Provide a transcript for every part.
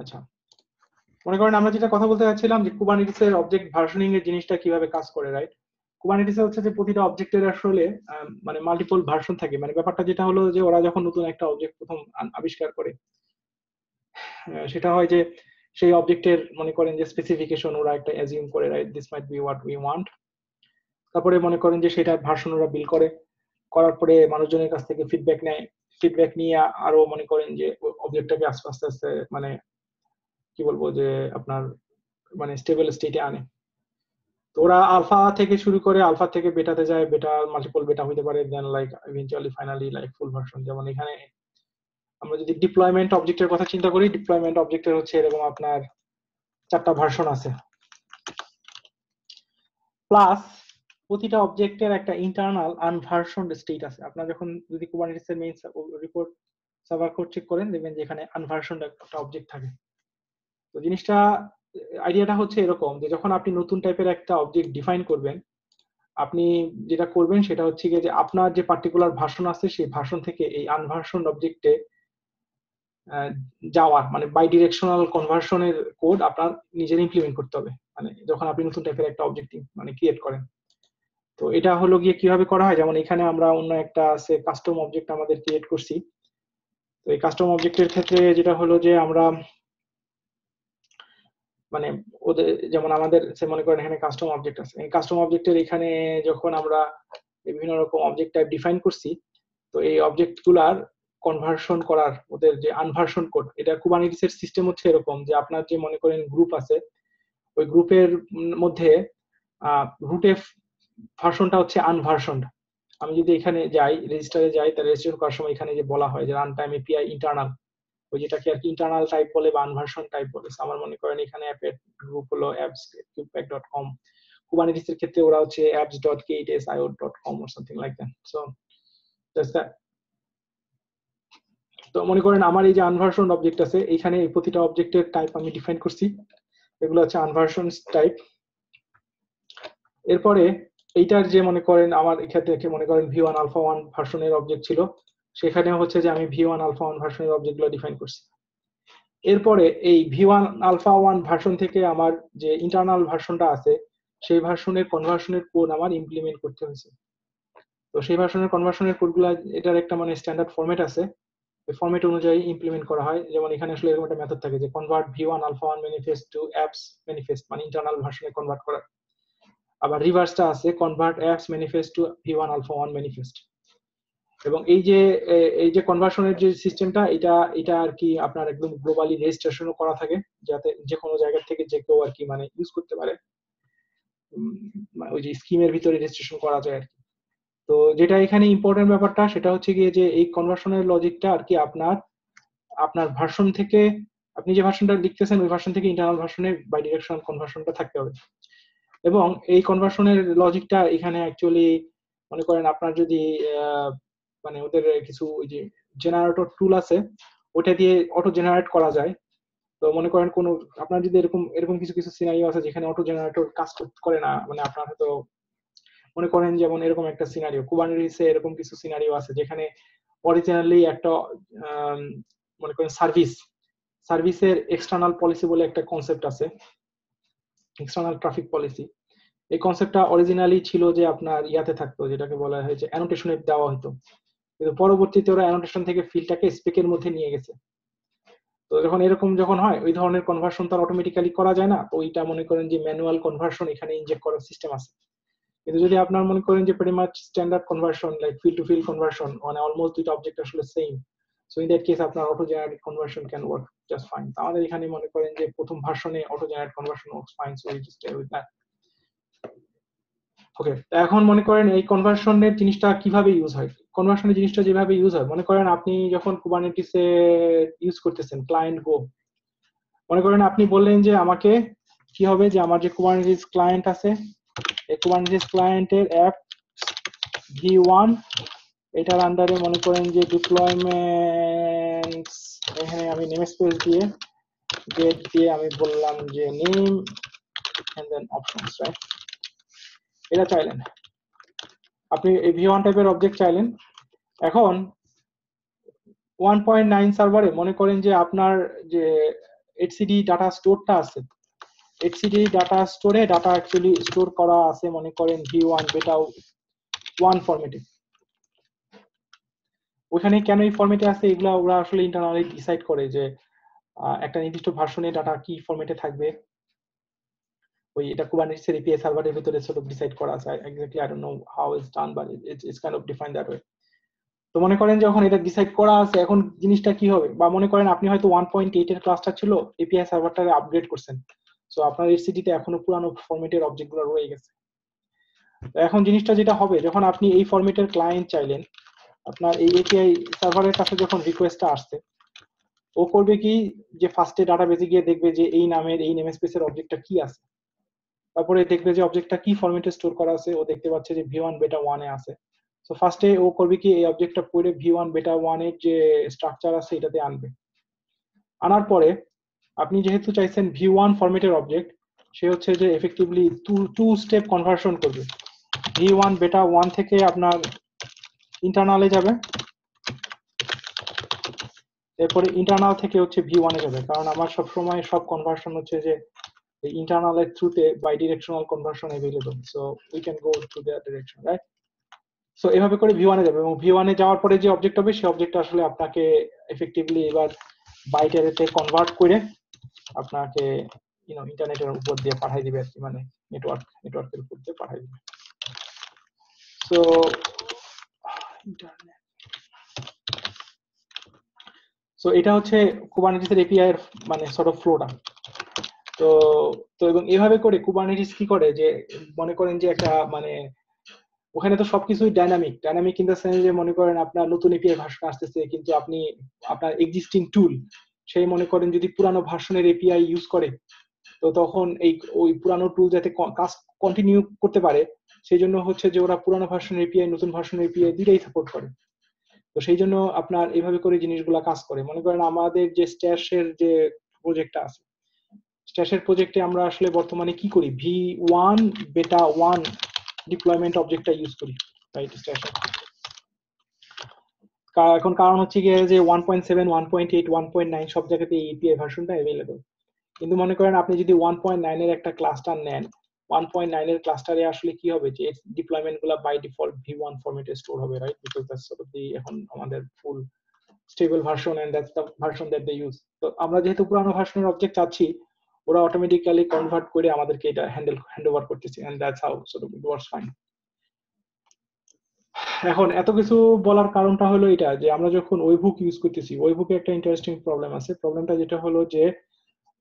আচ্ছা। মনে করেন আমরা যেটা কথা বলতে চাচ্ছিলাম যে কুবারনেটিস এর অবজেক্ট ভার্সনিং এর জিনিসটা কীভাবে কাজ করে রাইট কুবারনেটিস হচ্ছে যে প্রতিটা অবজেক্টের আসলে মানে মাল্টিপল ভার্সন থাকে। মানে ব্যাপারটা যেটা হলো যে ওরা যখন নতুন একটা অবজেক্ট প্রথম আবিষ্কার করে সেটা হয় যে সেই অবজেক্টের মনে করেন যে স্পেসিফিকেশন ওরা একটা অ্যাজিউম করে right this might be what we want তারপরে মনে করেন যে সেটা ভার্সন ওরা বিল করে। করার পরে মানুষজনের কাছ থেকে ফিডব্যাক নেয়। ফিডব্যাক নিয়ে আরও মনে করেন যে অবজেক্টটাকে আস্তে আস্তে আস্তে মানে কি বলব যে, আপনার মানে স্টেবল স্টেটে আনে। তো ওরা আলফা থেকে শুরু করে আলফা থেকে বেটাতে যায় বেটা মাল্টিপল বেটা হইতে পারে then like eventually finally like full version যেমন এখানে আমরা যদি ডিপ্লয়মেন্ট অবজেক্টের কথা চিন্তা করি ডিপ্লয়মেন্ট অবজেক্টের হচ্ছে এরকম আপনার চারটা ভার্সন আছে। প্লাস প্রতিটা অবজেক্টের একটা ইন্টারনাল আনভার্সন স্টেট আছে। আপনার যখন যদি কুবারনেটিস এর main report server code check করেন, দেখবেন যে এখানে আনভার্সন একটা অবজেক্ট থাকে। তো জিনিসটা আইডিয়াটা হচ্ছে এরকম যে যখন আপনি নতুন টাইপের একটা অবজেক্ট ডিফাইন করবেন, আপনি যেটা করবেন সেটা হচ্ছে গিয়ে যে আপনার যে পার্টিকুলার ভাষণ আছে সেই ভাষণ থেকে এই আনভার্সন অবজেক্টে যাওয়ার মানে বাই ডিরেকশনাল কনভার্সনের কোড আপনার নিজের ইমপ্লিমেন্ট করতে হবে। মানে যখন আপনি নতুন টাইপের একটা অবজেক্ট মানে ক্রিয়েট করেন। তো এটা হলো গিয়ে কীভাবে করা হয়? যেমন এখানে আমরা অন্য একটা আছে কাস্টম অবজেক্ট আমাদের ক্রিয়েট করছি। তো এই কাস্টম অবজেক্টের ক্ষেত্রে যেটা হলো যে আমরা মানে ওদের, যেমন আমাদের সে মনে করেন এখানে কাস্টম অবজেক্ট আছে। কাস্টম অবজেক্টের এখানে যখন আমরা বিভিন্ন রকম অবজেক্ট টাইপ ডিফাইন করছি, তো এই অবজেক্টগুলার কনভার্সন করার, ওদের যে আনভার্সন কোড এটা কুবারনেটিস এর সিস্টেম হচ্ছে এরকম যে আপনার যে মনে করেন গ্রুপ আছে, ওই গ্রুপের মধ্যে রুটে ভার্সনটা হচ্ছে আনভার্সন আমি যদি এখানে যাই রেজিস্টারে যাই, তাহলে রেজিস্ট্রেশন করার সময় এখানে যে বলা হয় যে রান টাইম এপিআই ইন্টারনাল ওই যেটাকে আর কি ইন্টারনাল টাইপ বলে বা আনভার্সন টাইপ বলে। আমার মনে করেন এখানে অ্যাপের গ্রুপ হলো অ্যাপস কিউপ্যাক ডট কম কুবারনেটিস এর ক্ষেত্রে ওরা হচ্ছে apps dot কেইটএস IO dot com or something like that so তো মনে করেন আমার এই যে আনভার্সন অবজেক্ট আছে, এখানে প্রতিটা অবজেক্টের টাইপ আমি ডিফাইন করছি। এগুলো হচ্ছে আনভার্সন টাইপ এরপরে এইটার যে মনে করেন আমার এক্ষেত্রে মনে করেন ভি ওয়ান আলফা ওয়ান ভার্সনের অবজেক্ট ছিল সেখানে হচ্ছে যে আমি ভি ওয়ান আলফা ওয়ান ভার্সনের অবজেক্টগুলো ডিফাইন করছি। এরপরে এই V one alpha one version থেকে আমার যে ইন্টারনাল ভার্সনটা আছে, সেই ভার্সনের কনভার্সনের কোড আমার ইমপ্লিমেন্ট করতে হয়েছে। তো সেই ভার্সনের কনভার্সনের কোডগুলো এটার একটা মানে স্ট্যান্ডার্ড ফরম্যাট আছে। ওই অনুযায়ী ইমপ্লিমেন্ট করা হয়। যেমন এখানে আসলে এরকম একটা মেথড থাকে যে convert V one alpha one manifest to apps manifest মানে ইন্টারনাল ভার্সনে কনভার্ট করা। আবার রিভার্সটা আছে convert apps manifest to V one alpha one manifest এবং এই যে এই যে কনভার্সনের যে সিস্টেমটা এটা এটা আর কি আপনার একদম গ্লোবালি রেজিস্ট্রেশনও করা থাকে, যাতে যে কোনো জায়গা থেকে যে কেউ আর কি মানে ইউজ করতে পারে। ওই যে স্কিমের ভিতরে রেজিস্ট্রেশন করা যায় আর কি। তো যেটা এখানে ইম্পর্টেন্ট ব্যাপারটা, সেটা হচ্ছে গিয়ে যে এই কনভার্সনের লজিকটা আর কি আপনার আপনার ভার্সন থেকে, আপনি যে ভার্সনটা লিখতেছেন, ওই ভার্সন থেকে ইন্টারনাল ভার্সনে বাই ডিরেকশনাল কনভার্সনটা থাকতে হবে। এবং এই কনভার্সনের লজিকটা এখানে অ্যাকচুয়ালি মনে করেন আপনার যদি মানে ওদের কিছু ওই যে জেনারেটর টুল আছে ওটা দিয়ে অটো জেনারেট করা যায়। তো মনে করেন কোন, আপনার যদি এরকম এরকম কিছু কিছু সিনারিও আছে যেখানে অটো জেনারেটর কাজ করে না মানে আপনার হয়তো মনে করেন যেমন এরকম একটা সিনারিও কুবারনেটিসে এরকম কিছু সিনারিও আছে যেখানে অরিজিনালি একটা মনে করেন সার্ভিস সার্ভিসের এক্সটার্নাল পলিসি বলে একটা কনসেপ্ট আছে এক্সটার্নাল ট্রাফিক পলিসি এই কনসেপ্টটা অরিজিনালি ছিল যে আপনার ইয়াতে থাকতো, যেটাকে বলা হয়েছে অ্যানোটেশনে দেওয়া হতো। কিন্তু পরবর্তীতে ওরা অ্যানোটেশন থেকে ফিল্ডটাকে স্পেকের মধ্যে নিয়ে গেছে। তো যখন এরকম যখন হয়, ওই ধরনের কনভার্সন তো অটোমেটিক্যালি করা যায় না। তো ওইটা মনে করেন যে ম্যানুয়াল কনভার্সন এখানে ইনজেক্ট করার সিস্টেম আছে। কিন্তু যদি আপনার মনে করেন যে pretty much standard conversion like field to field conversion মানে অলমোস্ট দুইটা অবজেক্ট আসলে same so in that case আপনার auto generate conversion can work just fine আমাদের এখানে মনে করেন যে প্রথম ভার্সনে auto generate conversion works fine so we with that okay এখন মনে করেন এই কনভার্সনের জিনিসটা কীভাবে ইউজ হয়? কনভার্সনের জিনিসটা যেভাবে ইউজ হয়, মনে করেন আপনি যখন কুবারনেটিসে ইউজ করতেছেন ক্লায়েন্ট গো মনে করেন আপনি বললেন যে আমাকে কি হবে যে আমার যে কুবারনেটিস ক্লায়েন্ট আছে, এই কুবারনেটিস ক্লায়েন্টের অ্যাপ ভি ওয়ান এটার আন্ডারে মনে করেন যে ডিপ্লয়মেন্ট এখানে আমি নেম স্পেস দিয়ে গেট দিয়ে আমি বললাম যে name and then options right এটা চাইলেন। আপনি ভি ওয়ান টাইপের অবজেক্ট চাইলেন। এখন ওয়ান পয়েন্ট নাইন সার্ভারে মনে করেন যে আপনার যে এইচসিডি ডাটা স্টোরটা আছে এইচসিডি ডাটা স্টোরে ডাটা অ্যাকচুয়ালি স্টোর করা আছে মনে করেন ভি ওয়ান বেটা ওয়ান ফরম্যাটে ওখানে কেন এই ফরম্যাটে আছে এগুলা ওরা আসলে ইন্টারনালি ডিসাইড করে যে একটা নির্দিষ্ট ভার্সনে ডাটা কি ফরম্যাটে থাকবে। ওই এটা কুবারনেটিস এর এপিআই সার্ভারের ভিতরে সব ডিসাইড করা আছে exactly I don't know how is done but it's it's kind of define that way তো মনে করেন যখন এটা ডিসাইড করা আছে, এখন জিনিসটা কি হবে? বা মনে করেন আপনি হয়তো ওয়ান পয়েন্ট এইট এর ক্লাসটা ছিল এপিআই সার্ভারটাকে আপগ্রেড করছেন। সো আপনার এইচসিডিতে এখনও পুরানো ফরম্যাটের অবজেক্টগুলো রয়ে গেছে। এখন জিনিসটা যেটা হবে, যখন আপনি এই ফরম্যাটের ক্লায়েন্ট চাইলেন, আপনার এই এপিআই সার্ভারের কাছে যখন রিকোয়েস্টটা আসছে, ও করবে কি? যে ফার্স্টে ডাটাবেজে গিয়ে দেখবে যে এই নামের, এই নেম স্পেসের অবজেক্টটা কি আছে। তারপরে দেখবে যে অবজেক্টটা কি ফরম্যাটে স্টোর করা আছে, ও দেখতে পাচ্ছে যে ভি ওয়ান বেটা ওয়ানে আছে। তো ফার্স্টে ও করবে কি, এই অবজেক্টটা পড়ে ভি ওয়ান বেটা ওয়ানের যে স্ট্রাকচার আছে, এটাতে আনবে। আনার পরে আপনি যেহেতু চাইছেন ভি ওয়ান ফরম্যাটের অবজেক্ট সে হচ্ছে যে effectively two two step conversion করবে। ভি ওয়ান বেটা ওয়ান থেকে আপনার ইন্টারনালে যাবে। এরপরে ইন্টারনাল থেকে হচ্ছে ভি ওয়ানে যাবে। কারণ আমার সব সময় সব কনভার্সন হচ্ছে যে the internal light through the bidirectional conversion available. So we can go to that direction, right? So এভাবে করে ভি ওয়ানে যাবে এবং ভি ওয়ানে যাওয়ার পরে যে অবজেক্ট হবে সেই অবজেক্ট আসলে আপনাকে এফেক্টিভলি এবার বাইটারেতে কনভার্ট করে আপনাকে ইউনো ইন্টারনেটের উপর দিয়ে পাঠিয়ে দিবে আর কি মানে নেটওয়ার্ক নেটওয়ার্কের উপর দিয়ে পাঠিয়ে দিবে সো ইন্টারনেট সো এটা হচ্ছে কুবারনেটিসের এপিআই এর মানে সর্ট অফ ফ্লোটা তো তো এবং এভাবে করে কুবারনেটিস কি করে যে, মনে করেন যে একটা মানে ওখানে তো সবকিছুই dynamic dynamic in the sense যে মনে করেন আপনার নতুন এপিআই ভার্সন আসতেছে, কিন্তু আপনি, আপনার এক্সিস্টিং টুল সেই মনে করেন যদি পুরানো ভার্সনের এপিআই ইউজ করে, তো তখন এই, ওই পুরানো টুল যাতে কাজ কন্টিনিউ করতে পারে সেই জন্য হচ্ছে যে ওরা পুরানো ভার্সনের এপিআই নতুন ভার্সনের এপিআই দুইটাই সাপোর্ট করে। তো সেই জন্য আপনার এইভাবে করে জিনিসগুলা কাজ করে। মনে করেন আমাদের যে স্ট্যাশের যে প্রজেক্টটা আছে স্ট্যাশের প্রজেক্টে আমরা আসলে বর্তমানে কি করি? V one beta one deployment অবজেক্টটা use করি রাইট স্ট্যাশে এখন কারণ হচ্ছে গিয়ে যে one point seven one point eight one point nine সব জায়গাতে এপিআই ভার্সনটা অ্যাভেলেবল কিন্তু মনে করেন আপনি যদি ওয়ান পয়েন্ট নাইনের একটা ক্লাস্টার নেন ওয়ান পয়েন্ট নাইনের ক্লাস্টারে আসলে কি হবে? যে ডিপ্লয়মেন্টগুলা বাই ডিফল্ট ভি ওয়ান ফরম্যাটে স্টোর হবে রাইট বিকজ দ্যাটস দি এখন আমাদের full stable version and that's the version that they use তো আমরা যেহেতু পুরানো ভার্সনের অবজেক্ট চাচ্ছি ওরা অটোমেটিক্যালি কনভার্ট করে আমাদেরকে এটা হ্যান্ডেল হ্যান্ড ওভার করতেছে and that's how of it works fine এখন এত কিছু বলার কারণটা হলো এটা, যে আমরা যখন ওয়েবুক ইউজ করতেছি ওয়েবুকে একটা ইন্টারেস্টিং প্রবলেম আছে। প্রবলেমটা যেটা হলো যে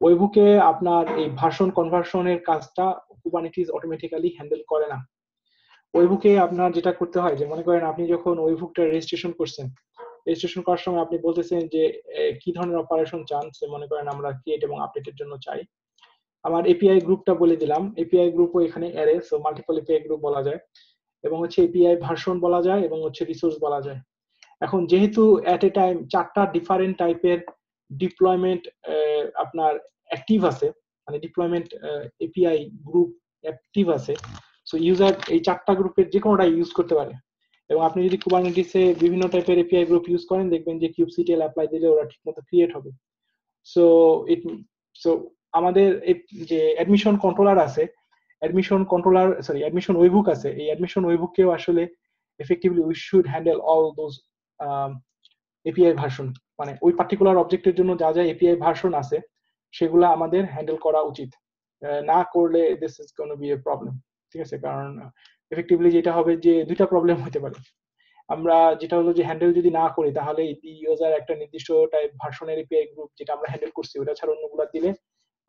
ওয়েবুকে আপনার এই ভার্সন কনভার্সনের কাজটা কুবারনেটিস অটোমেটিক্যালি হ্যান্ডেল করে না। ওয়েবুকে আপনার যেটা করতে হয়, যে মনে করেন আপনি যখন ওয়েবুকটা রেজিস্ট্রেশন করছেন রেজিস্ট্রেশন করার সময় আপনি বলতেছেন যে কি ধরনের অপারেশন চান? সে মনে করেন আমরা ক্রিয়েট এবং আপডেটের জন্য চাই। আমার এপিআই গ্রুপটা বলে দিলাম। এপিআই গ্রুপও এখানে array so multiple API group বলা যায়। এবং হচ্ছে এপিআই ভার্সন বলা যায় এবং হচ্ছে রিসোর্স বলা যায়। এখন যেহেতু এট এ টাইম চারটা ডিফারেন্ট টাইপের ডিপ্লয়মেন্ট আপনার অ্যাক্টিভ আছে মানে ডিপ্লয়মেন্ট এপিআই গ্রুপ অ্যাক্টিভ আছে সো ইউজার এই চারটা গ্রুপের যে কোনোটা ইউজ করতে পারে। এবং আপনি যদি কুবারনেটিসে বিভিন্ন টাইপের এপিআই গ্রুপ ইউজ করেন, দেখবেন যে কিউবসিটিএল অ্যাপ্লাই দিলে ওরা ঠিকমতো ক্রিয়েট হবে। সো ইট সো আমাদের যে অ্যাডমিশন কন্ট্রোলার আছে admission controller sorry admission webhook আছে, এই অ্যাডমিশন ওয়েবুককেও আসলে effectively we should handle all those API version মানে ওই পার্টিকুলার অবজেক্টের জন্য যা যা এপিআই ভার্সন আছে, সেগুলো আমাদের হ্যান্ডেল করা উচিত। না করলে this is gonna be a problem ঠিক আছে? কারণ এফেক্টিভলি যেটা হবে যে দুইটা প্রবলেম হতে পারে। আমরা যেটা হলো যে হ্যান্ডেল যদি না করি, তাহলে ইউজার একটা নির্দিষ্ট টাইপ ভার্সনের এপিআই গ্রুপ যেটা আমরা হ্যান্ডেল করছি, ওটা ছাড়া অন্যগুলো দিলে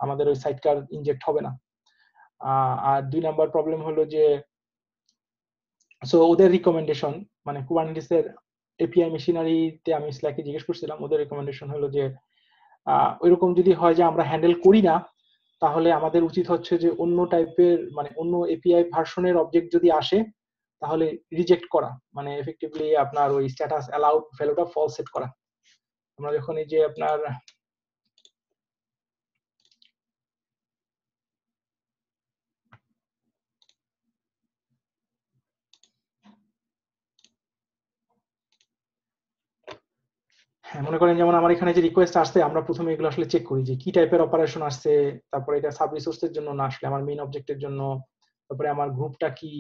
আমাদের ওই সাইটকার ইনজেক্ট হবে না। আর দুই নাম্বার প্রবলেম হলো যে সো ওদের রিকমেন্ডেশন মানে কুবারনেটিসের এপিআই মেশিনারিতে আমি স্ল্যাকে জিজ্ঞেস করছিলাম, ওদের রিকমেন্ডেশন হলো যে ওইরকম যদি হয় যে আমরা হ্যান্ডেল করি না, তাহলে আমাদের উচিত হচ্ছে যে অন্য টাইপের মানে অন্য এপিআই ভার্সনের অবজেক্ট যদি আসে, তাহলে রিজেক্ট করা। মানে এফেক্টিভলি আপনার ওই স্ট্যাটাস অ্যালাউড ভ্যালুটা ফল সেট করা। আমরা যখন এই যে আপনার হ্যাঁ মনে করেন যেমন আমার এখানে যে রিকোয়েস্ট আসছে, আমরা প্রথমে এগুলো আসলে চেক করি যে কি টাইপের অপারেশন আসছে, তারপরে এটা সাব রিসোর্সের জন্য না আসলে, আমার মেইন অবজেক্টের জন্য, তারপরে আমার গ্রুপটা কি,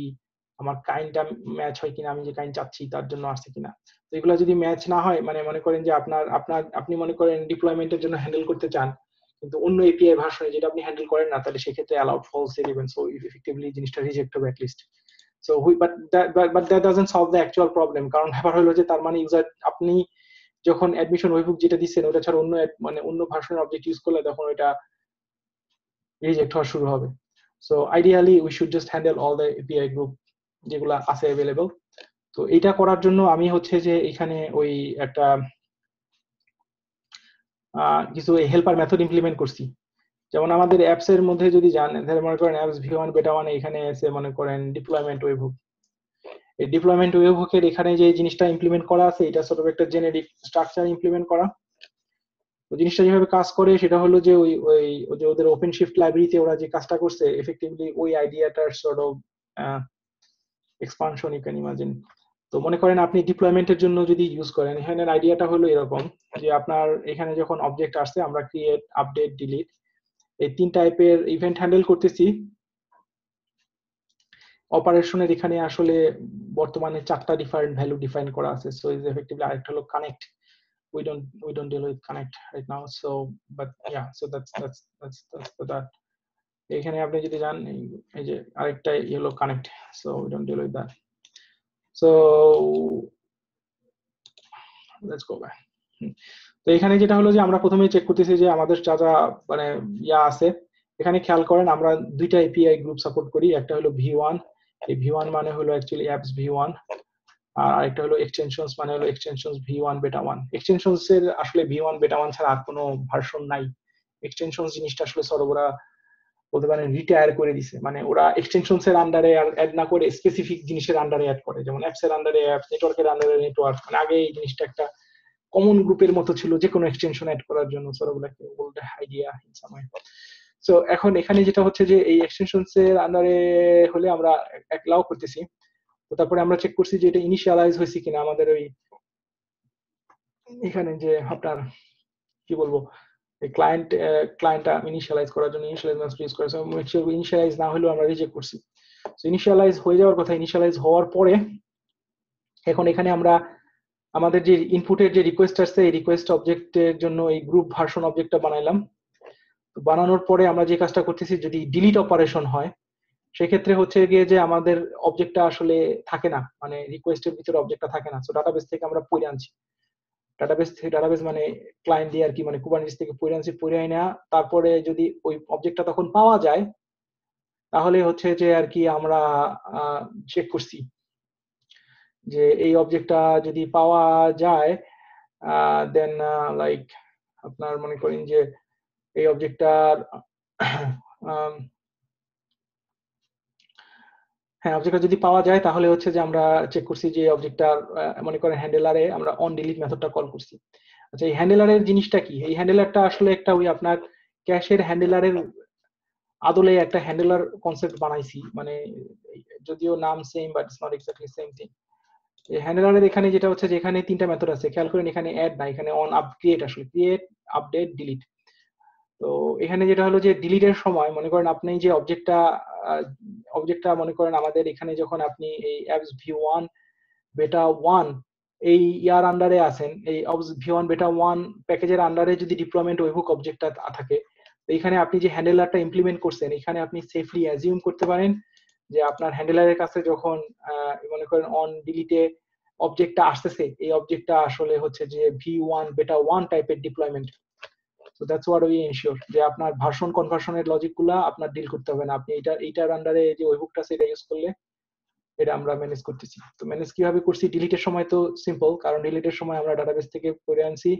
আমার কাইন্ডটা ম্যাচ হয় কিনা, আমি যে কাইন্ড চাচ্ছি, তার জন্য আসছে কিনা। তো এগুলো যদি ম্যাচ না হয় মানে মনে করেন যে আপনার আপনার, আপনি মনে করেন ডিপ্লয়মেন্টের জন্য হ্যান্ডেল করতে চান, কিন্তু অন্য এপিআই ভার্সনে যেটা আপনি হ্যান্ডেল করেন না, তাহলে সেক্ষেত্রে অ্যালাউড ফলস দিবেন সো ইফেক্টিভলি জিনিসটা রিজেক্ট হবে at least so we but but that doesn't solve the actual problem কারণ ব্যাপার হলো যে তার মানে ইউজার আপনি যখন অ্যাডমিশন ওয়েবুক যেটা দিচ্ছেন, ওটা ছাড়া অন্য মানে অন্য ভার্সনের অবজেক্ট ইউজ করলে তখন ওটা রিজেক্ট হওয়া শুরু হবে। So ideally we should just handle all the API group যেগুলো আছে অ্যাভেলেবল তো এটা করার জন্য আমি হচ্ছে যে এখানে ওই একটা কিছু হেল্পার মেথড ইমপ্লিমেন্ট করছি। যেমন আমাদের অ্যাপস এর মধ্যে যদি যান মনে করেন apps V one beta one এখানে এসে মনে করেন ডিপ্লয়মেন্ট এই ডিপ্লয়মেন্ট ওয়েবহুকের এখানে যে জিনিসটা ইমপ্লিমেন্ট করা আছে, এটা সর্ট একটা জেনেরিক স্ট্রাকচার ইমপ্লিমেন্ট করা। জিনিসটা যেভাবে কাজ করে, সেটা হলো যে ওই ওই যে ওদের ওপেন শিফট লাইব্রেরিতে ওরা যে কাজটা করছে এফেক্টিভলি ওই আইডিয়াটার sort of expansion you can imagine তো মনে করেন আপনি ডিপ্লয়মেন্টের জন্য যদি ইউজ করেন এখানে আইডিয়াটা হলো এরকম যে আপনার এখানে যখন অবজেক্ট আসছে, আমরা ক্রিয়েট আপডেট ডিলিট এই তিন টাইপের ইভেন্ট হ্যান্ডেল করতেছি। অপারেশনের এখানে আসলে বর্তমানে চারটা ডিফারেন্ট ভ্যালু ডিফাইন করা আছে। সো ইজ এফেক্টিভলি আরেকটা হলো connect we don't we don't deal with connect right now, so, but yeah, so that's that's that's that's for that এখানে আপনি যদি যান, এই যে আরেকটা yellow connect so we don't deal with that so let's go back তো এখানে যেটা হলো যে আমরা প্রথমে চেক করতেছি যে আমাদের যা যা মানে ইয়া আছে। এখানে খেয়াল করেন, আমরা দুইটা এপিআই গ্রুপ সাপোর্ট করি, একটা হলো ভি ওয়ান এই ভি ওয়ান মানে হলো অ্যাকচুয়ালি অ্যাপস ভি ওয়ান আর আরেকটা হলো এক্সটেনশনস মানে হলো extensions V one beta one extensions এর আসলে ভি ওয়ান বেটা ওয়ান ছাড়া আর কোনো ভার্সন নাই। এক্সটেনশনস জিনিসটা আসলে সর্বরা বলতে পারেন রিটায়ার করে দিছে। মানে ওরা এক্সটেনশনস এর আন্ডারে অ্যাড না করে স্পেসিফিক জিনিসের আন্ডারে অ্যাড করে। যেমন অ্যাপস এর আন্ডারে অ্যাপস নেটওয়ার্কের আন্ডারে নেটওয়ার্ক মানে আগে এই জিনিসটা একটা কমন গ্রুপের মতো ছিল যে কোনো এক্সটেনশন অ্যাড করার জন্য। সরগুলাকে বলতে আইডিয়া ইন সামাই সো এখন এখানে যেটা হচ্ছে যে এই এক্সটেনশনস এর আন্ডারে হলে আমরা অ্যালাউ করতেছি। তো তারপরে আমরা চেক করছি যে এটা ইনিশিয়ালাইজ হয়েছে কিনা আমাদের ওই এখানে যে আপনার কি বলব, এই ক্লায়েন্ট ক্লায়েন্টটা ইনিশিয়ালাইজ করার জন্য ইনিশিয়ালাইজ মাস্ট ইউজ করে ইনিশিয়ালাইজ না হলেও আমরা রিজেক্ট করছি। সো ইনিশিয়ালাইজ হয়ে যাওয়ার কথা ইনিশিয়ালাইজ হওয়ার পরে এখন এখানে আমরা আমাদের যে ইনপুটের যে রিকোয়েস্ট আসছে, এই রিকোয়েস্ট অবজেক্টের জন্য এই গ্রুপ ভার্সন অবজেক্টটা বানাইলাম। বানানোর পরে আমরা যে কাজটা করতেছি, যদি ডিলিট অপারেশন হয়, সেক্ষেত্রে হচ্ছে গিয়ে যে আমাদের অবজেক্টটা আসলে থাকে না মানে রিকোয়েস্টের ভিতরে অবজেক্টটা থাকে না। সো ডাটাবেস থেকে আমরা পড়ে আনছি। ডাটাবেস থেকে ডাটাবেস মানে ক্লায়েন্ট দিয়ে আর কি মানে কুবারনেটিস থেকে পড়ে আনছি, পড়ে আইনা, তারপরে যদি ওই অবজেক্টটা তখন পাওয়া যায়, তাহলে হচ্ছে যে আর কি আমরা চেক করছি। যে এই অবজেক্টটা যদি পাওয়া যায় দেন লাইক আপনার মনে করেন যে এই অবজেক্টটার হ্যাঁ অবজেক্টটা যদি পাওয়া যায়, তাহলে হচ্ছে যে আমরা চেক করছি যে অবজেক্টটার মনে করেন হ্যান্ডেলারে আমরা অন ডিলিট মেথডটা কল করছি। আচ্ছা এই হ্যান্ডেলারের জিনিসটা কি? এই হ্যান্ডেলারটা আসলে একটা ওই আপনার ক্যাশের হ্যান্ডেলারের আদলে একটা হ্যান্ডেলার কনসেপ্ট বানাইছি। মানে যদিও নাম same but it's not exactly same thing এই হ্যান্ডেলারের এখানে যেটা হচ্ছে যে এখানে তিনটা মেথড আছে। খেয়াল করেন এখানে অ্যাড না এখানে অন আপ ক্রিয়েট আসলে ক্রিয়েট আপডেট ডিলিট তো এখানে যেটা হলো যে ডিলিটের সময় মনে করেন আপনি যে অবজেক্টটা অবজেক্টটা মনে করেন আমাদের এখানে যখন আপনি এই apps V one beta one এই ইয়ার আন্ডারে আছেন, এই apps V one beta one প্যাকেজের আন্ডারে যদি ডিপ্লয়মেন্ট ওয়েবহুক অবজেক্টটা থাকে এখানে আপনি যে হ্যান্ডেলারটা ইমপ্লিমেন্ট করছেন, এখানে আপনি সেফলি অ্যাজিউম করতে পারেন যে আপনার হ্যান্ডেলারের কাছে যখন মনে করেন অন ডিলিটে অবজেক্টটা আসতেছে, এই অবজেক্টটা আসলে হচ্ছে যে ভি ওয়ান বেটা ওয়ান টাইপের deployment so that's what we ensure যে আপনার ভার্সন কনভার্সনের লজিকগুলা আপনার ডিল করতে হবে না। আপনি এটা এইটার আন্ডারে যে ওয়েবুকটা সেটা ইউজ করলে এটা আমরা ম্যানেজ করতেছি। তো ম্যানেজ কীভাবে করছি? ডিলিটের সময় তো সিম্পল কারণ ডিলিটের সময় আমরা ডাটাবেস থেকে পড়ে আনছি।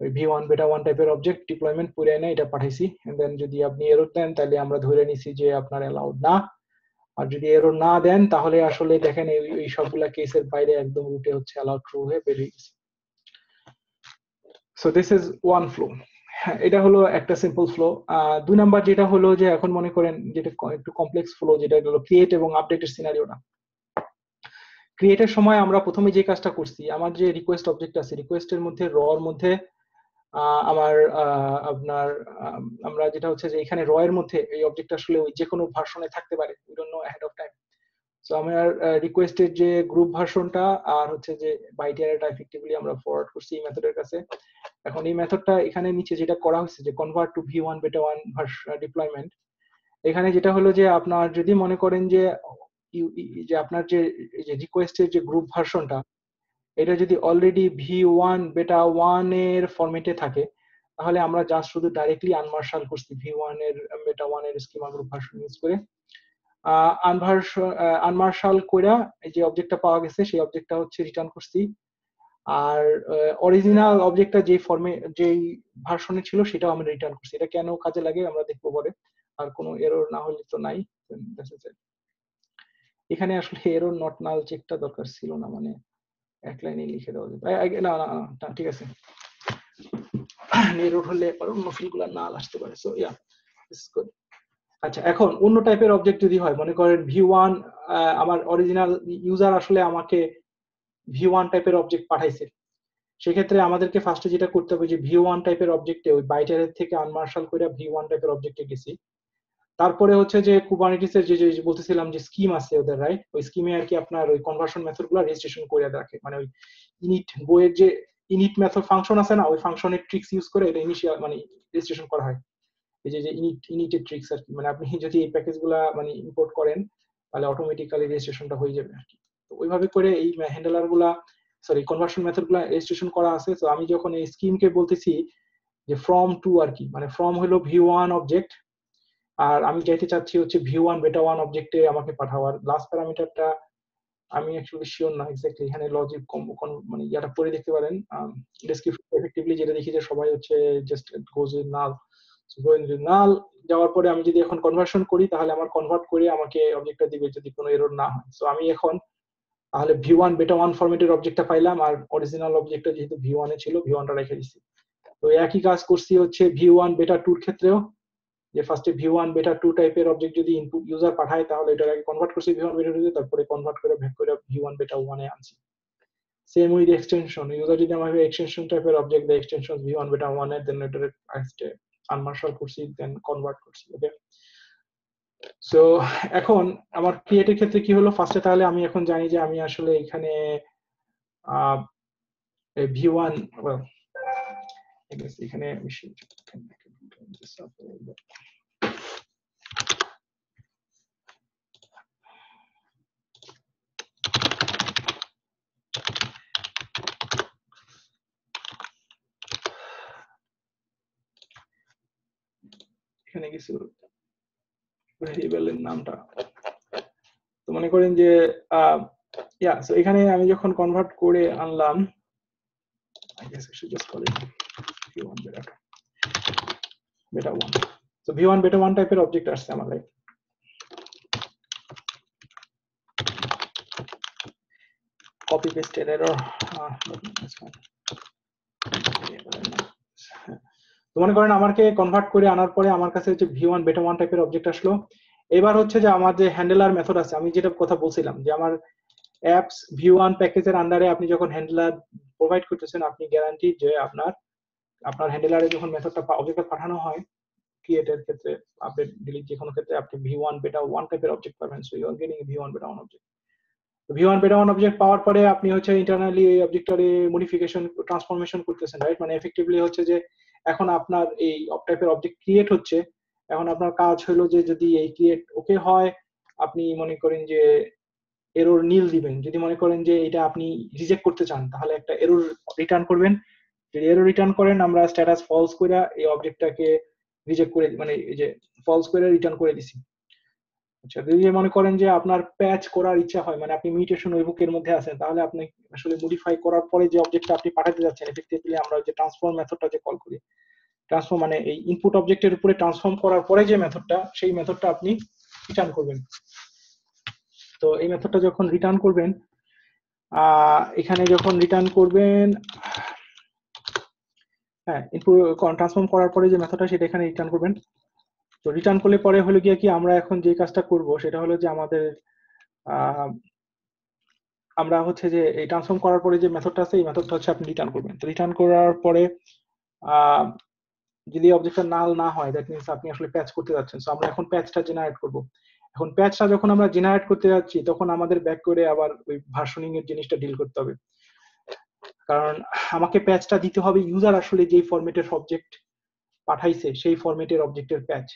ওই ভি ওয়ান বেটা ওয়ান টাইপের অবজেক্ট ডিপ্লয়মেন্ট পড়ে এনে এটা পাঠাইছি। দেন যদি আপনি এরর দেন, তাহলে আমরা ধরে নিছি যে আপনার অ্যালাউড না। আর যদি এরর না দেন, তাহলে আসলে দেখেন এই সবগুলা কেসের বাইরে একদম রুটে হচ্ছে অ্যালাউড ট্রু হয়ে বেরিয়ে গেছে। So this is one flow এটা হলো একটা সিম্পল ফ্লো দুই নাম্বার যেটা হলো যে এখন মনে করেন যেটা একটু কমপ্লেক্স ফ্লো যেটা হলো ক্রিয়েট এবং আপডেটের সিনারিওটা ক্রিয়েটের সময় আমরা প্রথমে যে কাজটা করছি, আমার যে রিকোয়েস্ট অবজেক্ট আছে রিকোয়েস্টের মধ্যে র এর মধ্যে আমার আপনার আমরা যেটা হচ্ছে যে এখানে র এর মধ্যে এই অবজেক্ট আসলে ওই যে কোনো ভার্সনে থাকতে পারে we don't know ahead of time so আমার রিকোয়েস্টের যে গ্রুপ ভার্সনটা আর হচ্ছে যে বাইটিআরটা এফেক্টিভলি আমরা ফরওয়ার্ড করছি এই মেথডের কাছে। এখন এই মেথডটা এখানে নিচে যেটা করা হয়েছে যে convert to V one beta one deployment এখানে যেটা হলো যে আপনার যদি মনে করেন যে যে আপনার যে রিকোয়েস্টের যে গ্রুপ ভার্সনটা, এটা যদি অলরেডি ভি ওয়ান বেটা ওয়ানের ফরম্যাটে থাকে, তাহলে আমরা জাস্ট শুধু ডাইরেক্টলি আনমার্শাল করছি ভি ওয়ানের বেটা ওয়ানের স্কিমা গ্রুপ ভার্সন ইউজ করে। আনমার্শাল কইরা যে অবজেক্টটা পাওয়া গেছে, সেই অবজেক্টটা হচ্ছে রিটার্ন করছি। আর অরিজিনাল অবজেক্টটা যে ফর্মে যেই ভার্সনে ছিল, সেটাও আমরা রিটার্ন করছি। এটা কেন কাজে লাগে আমরা দেখব পরে। আর কোনো এরর না হলে তো নাই। এখানে আসলে এরর নট নাল চেকটা দরকার ছিল না মানে এক লাইনে লিখে দেওয়া যেত। না না ঠিক আছে। এরর হলে অন্য ফিলগুলো নাল আসতে পারে। সো ইয়া গুড আচ্ছা এখন অন্য টাইপের অবজেক্ট যদি হয়, মনে করেন ভি ওয়ান আমার অরিজিনাল ইউজার আসলে আমাকে ভি ওয়ান টাইপের অবজেক্ট পাঠাইছে। সেক্ষেত্রে আমাদেরকে ফার্স্টে যেটা করতে হবে যে ভি ওয়ান টাইপের অবজেক্টে ওই বাইটারের থেকে আনমার্শাল করে ভি ওয়ান টাইপের অবজেক্টে গেছি। তারপরে হচ্ছে যে কুবানিটিসের যে যে বলতেছিলাম যে স্কিম আছে ওদের রাইট ওই স্কিমে আর কি আপনার ওই কনভার্সন মেথডগুলো রেজিস্ট্রেশন করে রাখে। মানে ওই ইনিট বইয়ের যে ইনিট মেথড ফাংশন আছে না, ওই ফাংশনের ট্রিক্স ইউজ করে এটা ইনিশিয়াল মানে রেজিস্ট্রেশন করা হয়। এই যে ইনিট ইনিটের ট্রিক্স আর কি মানে আপনি যদি এই প্যাকেজগুলা মানে ইম্পোর্ট করেন, তাহলে অটোমেটিক্যালি রেজিস্ট্রেশনটা হয়ে যাবে আর কি তো ওইভাবে করে এই হ্যান্ডেলারগুলা সরি কনভার্সন মেথডগুলা রেজিস্ট্রেশন করা আছে। তো আমি যখন এই স্কিমকে বলতেছি যে ফ্রম টু আর কি মানে ফ্রম হলো ভি ওয়ান অবজেক্ট আর আমি চাইতে চাচ্ছি হচ্ছে ভিউ ওয়ান বেটা ওয়ান অবজেক্টে আমাকে পাঠাও আর লাস্ট প্যারামিটারটা আমি অ্যাকচুয়ালি শিওর না এক্স্যাক্টলি এখানে লজিক মানে ইয়াটা পড়ে দেখতে পারেন। ডেসক্রিপশন এফেক্টিভলি যেটা দেখি যে সবাই হচ্ছে জাস্ট গোজ নাল নাল যাওয়ার পরে আমি যদি এখন কনভার্সন করি, তাহলে আমার কনভার্ট করে আমাকে অবজেক্টটা দিবে যদি কোনো এরর না হয়। সো আমি এখন তাহলে ভি ওয়ান বেটা ওয়ান ফরম্যাটের অবজেক্টটা পাইলাম আর অরিজিনাল অবজেক্টটা যেহেতু ভি ওয়ানে ছিল ভি ওয়ানটা রেখে দিচ্ছি তো একই কাজ করছি হচ্ছে ভি ওয়ান বেটা টুর ক্ষেত্রেও, যে ফার্স্টে ভিউ ওয়ান বেটা টু টাইপের অবজেক্ট যদি ইনপুট ইউজার পাঠায়, তাহলে এটা আগে কনভার্ট করছি ভিউ ওয়ান বেটা টু তারপরে কনভার্ট করে ভ্যাক করে ভিউ ওয়ান বেটা ওয়ানে আনছি। সেম উইথ এক্সটেনশন ইউজার যদি আমাকে এক্সটেনশন টাইপের অবজেক্ট দেয় এক্সটেনশন ভিউ ওয়ান বেটা ওয়ানে দেন এটার আনমার্শাল করছি দেন কনভার্ট করছি ওকে সো এখন আমার ক্রিয়েটের ক্ষেত্রে কি হলো? ফার্স্টে তাহলে আমি এখন জানি যে আমি আসলে এখানে ভি ওয়ান এখানে এখানে কিছু ভ্যারিয়েবলের নামটা। তো মনে করেন যে ইয়া সো এখানে আমি যখন কনভার্ট করে আনলাম I guess it is just call it V one beta 1 so V1 beta 1 টাইপের অবজেক্ট আসছে আমার লাইক কপি পেস্ট এরর আহ মনে করেন আমাকে কনভার্ট করে আনার পরে আমার কাছে হচ্ছে ভি ওয়ান বেটা ওয়ান টাইপের অবজেক্ট আসলো। এবার হচ্ছে যে আমার যে হ্যান্ডেলার মেথড আছে, আমি যেটা কথা বলছিলাম যে আমার অ্যাপস ভি ওয়ান প্যাকেজের আন্ডারে আপনি যখন হ্যান্ডেলার প্রোভাইড করতেছেন, আপনি গ্যারান্টি যে আপনার আপনার হ্যান্ডেলারে যখন মেথডটা অবজেক্টটা পাঠানো হয় ক্রিয়েটের ক্ষেত্রে আপডেট ডিলিট যে কোনো ক্ষেত্রে আপনি ভি ওয়ান বেটা ওয়ান টাইপের অবজেক্ট পাবেন। So you are getting V one beta one object V one beta one object পাওয়ার পরে আপনি হচ্ছে ইন্টারনালি এই অবজেক্টটারে মডিফিকেশন ট্রান্সফরমেশন করতেছেন রাইট মানে এফেক্টিভলি হচ্ছে যে এখন আপনার এই টাইপের অবজেক্ট ক্রিয়েট হচ্ছে, এখন আপনার কাজ হলো যে যদি এই ক্রিয়েট ওকে হয়, আপনি মনে করেন যে এরর নীল দিবেন। যদি মনে করেন যে এটা আপনি রিজেক্ট করতে চান, তাহলে একটা এরর রিটার্ন করবেন। যদি এরর রিটার্ন করেন, আমরা স্ট্যাটাস ফলস করে এই অবজেক্টটাকে রিজেক্ট করে মানে এই যে ফলস করে রিটার্ন করে দিছি। আচ্ছা যদি মনে করেন যে আপনার প্যাচ করার ইচ্ছা হয় মানে আপনি মিউটেশন ওই বুকের মধ্যে আছেন, তাহলে আপনি আসলে মডিফাই করার পরে যে অবজেক্টটা আপনি পাঠাতে যাচ্ছেন এফেক্টিভলি আমরা যে ট্রান্সফর্ম মেথডটা যে কল করি ট্রান্সফর্ম মানে এই ইনপুট অবজেক্টের উপরে ট্রান্সফর্ম করার পরে যে মেথডটা সেই মেথডটা আপনি রিটার্ন করবেন। তো এই মেথডটা যখন রিটার্ন করবেন এখানে যখন রিটার্ন করবেন হ্যাঁ ইনপুট ট্রান্সফর্ম করার পরে যে মেথডটা সেটা এখানে রিটার্ন করবেন। তো রিটার্ন করলে পরে হলো গিয়ে কি আমরা এখন যে কাজটা করব সেটা হলো যে আমাদের আমরা হচ্ছে যে এই ট্রান্সফর্ম করার পরে যে মেথডটা আছে, এই মেথডটা হচ্ছে আপনি রিটার্ন করবেন। তো রিটার্ন করার পরে যদি অবজেক্টটা নাল না হয় দ্যাট মিনস আপনি আসলে প্যাচ করতে যাচ্ছেন। সো আমরা এখন প্যাচটা জেনারেট করব। এখন প্যাচটা যখন আমরা জেনারেট করতে যাচ্ছি, তখন আমাদের ব্যাক করে আবার ওই ভার্সনিং এর জিনিসটা ডিল করতে হবে। কারণ আমাকে প্যাচটা দিতে হবে ইউজার আসলে যেই ফরম্যাটের অবজেক্ট পাঠাইছে, সেই ফরম্যাটের অবজেক্টের প্যাচ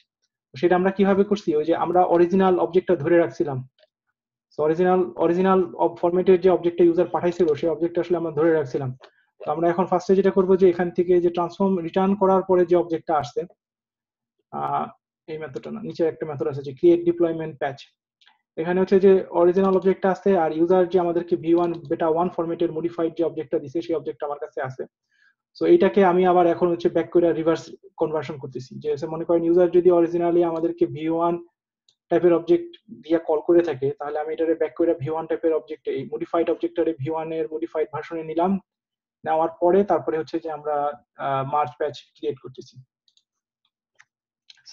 সেটা আমরা কীভাবে করছি? ওই যে আমরা অরিজিনাল অবজেক্টটা ধরে রাখছিলাম। অরিজিনাল অরিজিনাল ফরম্যাটের যে অবজেক্টটা ইউজার পাঠাইছিল, সেই অবজেক্টটা আসলে আমরা ধরে রাখছিলাম। তো আমরা এখন ফার্স্টে যেটা করব যে এখান থেকে যে ট্রান্সফর্ম রিটার্ন করার পরে যে অবজেক্টটা আসছে এই মেথডটা না, নিচে একটা মেথড আছে যে ক্রিয়েট ডিপ্লয়মেন্ট প্যাচ এখানে হচ্ছে যে অরিজিনাল অবজেক্টটা আছে আর ইউজার যে আমাদেরকে ভি ওয়ান বেটা ওয়ান ফরম্যাটের মডিফাইড যে অবজেক্টটা দিছে, সেই অবজেক্টটা আমার কাছে আছে। সো এইটাকে আমি আবার এখন হচ্ছে ব্যাক করে রিভার্স কনভার্সন করতেছি। যে মনে করেন ইউজার যদি অরিজিনালি আমাদেরকে ভি ওয়ান টাইপের অবজেক্ট দিয়ে কল করে থাকে, তাহলে আমি এটারে ব্যাক করে ভি ওয়ান টাইপের অবজেক্ট এই মডিফাইড অবজেক্টটারে ভি ওয়ানের মডিফাইড ভার্সনে নিলাম। নেওয়ার পরে তারপরে হচ্ছে যে আমরা মার্চ প্যাচ ক্রিয়েট করতেছি।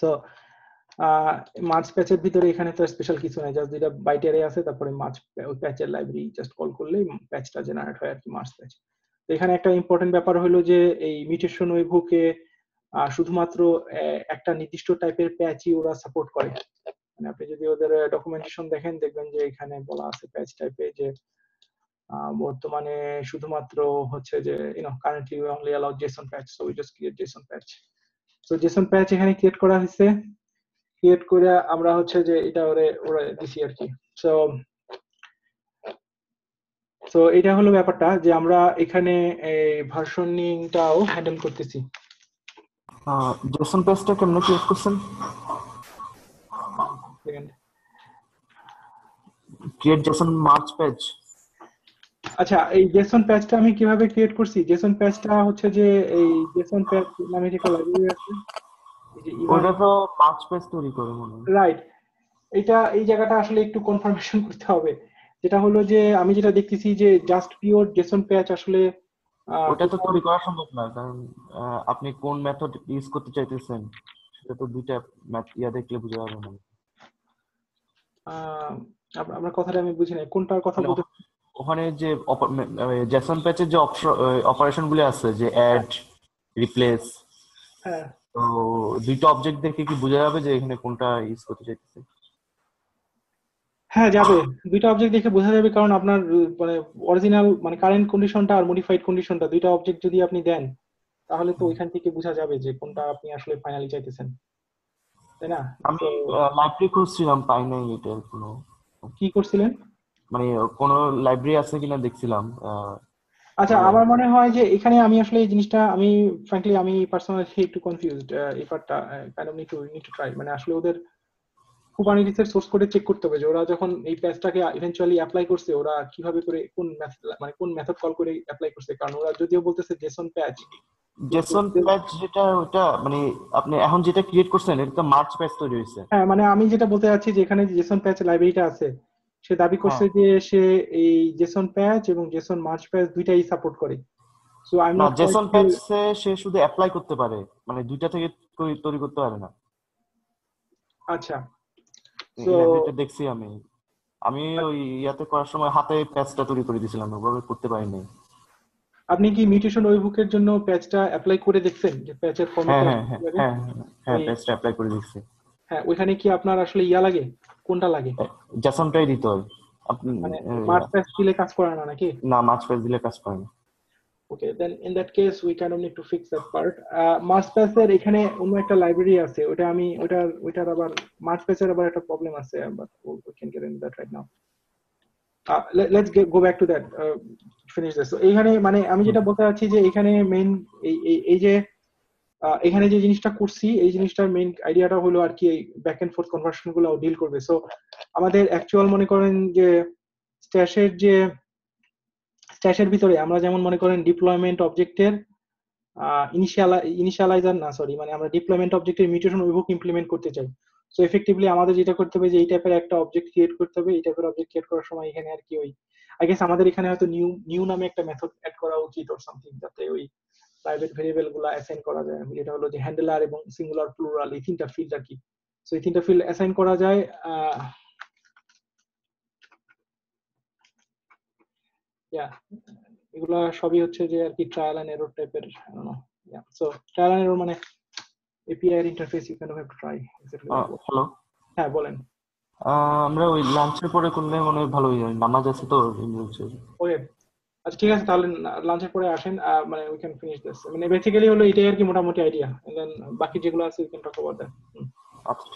সো মার্চ প্যাচের ভিতরে এখানে তো স্পেশাল কিছু নাই জাস্ট দুইটা বাইট এরে আছে, তারপরে মার্চ প্যাচের লাইব্রেরি জাস্ট কল করলেই প্যাচটা জেনারেট হয় আর কি মার্চ প্যাচ এখানে একটা ইম্পর্টেন্ট ব্যাপার হলো যে, এই মিউটেশন ওয়েবহুকে শুধুমাত্র একটা নির্দিষ্ট টাইপের প্যাচই ওরা সাপোর্ট করে। মানে আপনি যদি ওদের ডকুমেন্টেশন দেখেন, দেখবেন যে এখানে বলা আছে প্যাচ টাইপে যে বর্তমানে শুধুমাত্র হচ্ছে যে you know currently we only allow JSON patch so we just create JSON patch so JSON patch এখানে ক্রিয়েট করা হয়েছে। ক্রিয়েট করে আমরা হচ্ছে যে, এটা ওরে, ওরা দিছি আর কি। সো সো এটা হলো ব্যাপারটা যে আমরা এখানে ভার্সনিংটাও হ্যান্ডেল করতেছি। জেসন পেজটা কেমনে ক্রিয়েট করছেন? ক্রিয়েট জেসন মার্চ পেজ আচ্ছা এই জেসন প্যাচটা আমি কীভাবে ক্রিয়েট করছি? জেসন প্যাচটা হচ্ছে যে এই জেসন প্যাচ নামে যে একটা লাইব্রেরি আছে ওটা তো মার্চ পেজ তৈরি করে মনে রাইট এটা এই জায়গাটা আসলে একটু কনফার্মেশন করতে হবে। যেটা হলো যে আমি যেটা দেখতেছি যে জাস্ট পিওর জেসন প্যাচ আসলে ওটা তো তৈরি করা সম্ভব না কারণ আপনি কোন মেথড ইউজ করতে চাইতেছেন সেটা তো দুইটা ইয়া দেখলে বোঝা যাবে না আপনার কথাটা আমি বুঝি না কোনটার কথা বলতে ওখানে যে জেসন প্যাচের যে অপারেশনগুলো আছে যে অ্যাড রিপ্লেস হ্যাঁ। তো দুইটা অবজেক্ট দেখে কি বোঝা যাবে যে এখানে কোনটা ইউজ করতে চাইতেছে হ্যাঁ যাবে। দুইটা অবজেক্ট দেখে বোঝা যাবে কারণ আপনার মানে অরিজিনাল মানে কারেন্ট কন্ডিশনটা আর মডিফাইড কন্ডিশনটা দুইটা অবজেক্ট যদি আপনি দেন তাহলে তো ওইখান থেকে বোঝা যাবে যে কোনটা আপনি আসলে ফাইনালি চাইতেছেন। তাই না? আমি লাইব্রেরি খুঁজছিলাম পাই নাই এটা কোনো। কি করছিলেন? মানে কোন লাইব্রেরি আছে কিনা দেখছিলাম আচ্ছা আমার মনে হয় যে এখানে আমি আসলে এই জিনিসটা আমি ফ্র্যাঙ্কলি আমি পার্সোনালি একটু কনফিউজড এই পার্টটা kind of need to need to try মানে আসলে ওদের কুবারনেটিসের সোর্স কোডে চেক করতে হবে যে ওরা যখন এই প্যাচটাকে ইভেন্চুয়ালি অ্যাপ্লাই করছে ওরা কীভাবে করে কোন মানে কোন মেথড কল করে অ্যাপ্লাই করছে? কারণ ওরা যদিও বলতেছে জেসন প্যাচ জেসন প্যাচ যেটা ওটা মানে আপনি এখন যেটা ক্রিয়েট করছেন এটা মার্চ প্যাচ তৈরি হয়েছে। হ্যাঁ মানে আমি যেটা বলতে যাচ্ছি যে এখানে জেসন প্যাচ লাইব্রেরিটা আছে সে দাবি করছে যে সে এই জেসন প্যাচ এবং জেসন মার্চ প্যাচ দুইটাই সাপোর্ট করে। So I am JSON patch সে শুধু অ্যাপ্লাই করতে পারে মানে দুইটা থেকে তৈরি করতে পারে না। আচ্ছা। দেখছি আমি। আমি ওই ইয়াতে করার সময় হাতে প্যাচটা তৈরি করে দিয়েছিলাম ওভাবে করতে পারিনি। আপনি কি মিউটেশন ওয়েবুকের জন্য প্যাচটা অ্যাপ্লাই করে দেখছেন? যে প্যাচের ফরম্যাট হ্যাঁ হ্যাঁ হ্যাঁ হ্যাঁ প্যাচটা অ্যাপ্লাই করে দেখছি হ্যাঁ ওইখানে কি আপনার আসলে ইয়া লাগে? কোনটা লাগে? জ্যাসনটাই দিতে হয়। আপনি মার্চ প্যাচ দিলে কাজ করে না নাকি? না মার্চ প্যাচ দিলে কাজ করে না। That case we kind of need to fix that part. Uh, মার্চপ্যাচ এর এখানে অন্য একটা লাইব্রেরি আছে ওটা আমি ওটার ওটার আবার মার্চপ্যাচ এর আবার একটা প্রবলেম আছে but right now. Uh, let, let's get, go back to that uh, finish this. So এখানে মানে আমি যেটা বলতে চাচ্ছি যে এখানে মেইন এই এই যে এখানে যে জিনিসটা করছি এই জিনিসটার মেইন আইডিয়াটা হলো আর কি এই ব্যাক এন্ড ফোর্থ কনভার্সনগুলো ডিল করবে। সো আমাদের অ্যাকচুয়াল মনে করেন যে স্ট্যাশের যে স্ট্যাশের ভিতরে আমরা যেমন মনে করেন ডিপ্লয়মেন্ট অবজেক্টের ইনিশিয়াল ইনিশিয়ালাইজার না সরি মানে আমরা ডিপ্লয়মেন্ট অবজেক্টের মিউটেশন উইবুক ইমপ্লিমেন্ট করতে চাই। সো এফেক্টিভলি আমাদের যেটা করতে হবে যে, এই টাইপের একটা অবজেক্ট ক্রিয়েট করতে হবে। এই টাইপের অবজেক্ট ক্রিয়েট করার সময় এখানে আর কি ওই আই গেস আমাদের এখানে হয়তো নিউ নিউ নামে একটা মেথড অ্যাড করা উচিত অর সামথিং যাতে ওই প্রাইভেট ভেরিয়েবলগুলো অ্যাসাইন করা যায়। যেটা হলো যে হ্যান্ডেলার এবং সিঙ্গুলার প্লুরাল এই তিনটা ফিল্ড আর কি। সো এই তিনটা ফিল্ড অ্যাসাইন করা যায় ইয়া এগুলা সবই হচ্ছে যে আর কি ট্রায়াল এন্ড এরর টাইপের yeah so trial and error মানে API interface you can have to try hello হ্যাঁ বলেন। আমরা ওই লাঞ্চের পরে করলে মনে হয় ভালোই হয়। নামাজ আছে তো ইংরেজি ওকে আচ্ছা ঠিক আছে তাহলে লাঞ্চের পরে আসেন মানে উই ক্যান ফিনিশ দিস মানে বেসিক্যালি হলো এটাই আর কি মোটামুটি আইডিয়া দেন বাকি যেগুলো আছে we can talk about that আচ্ছা